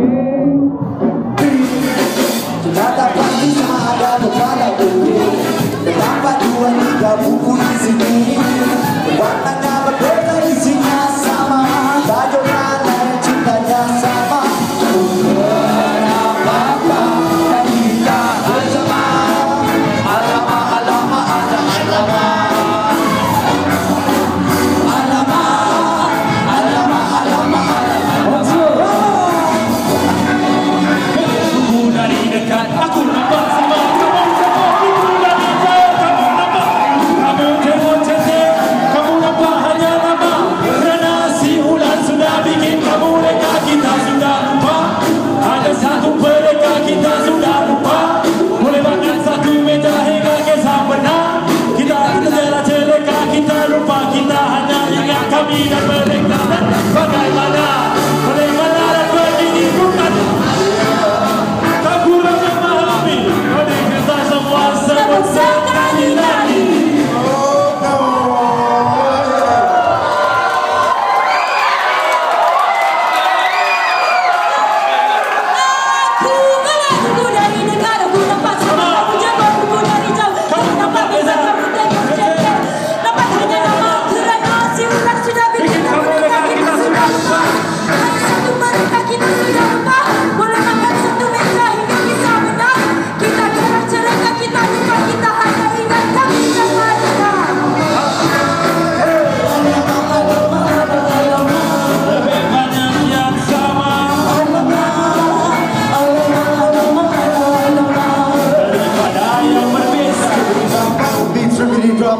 Tunatapat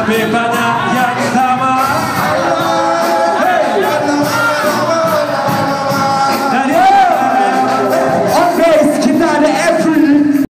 Sabe para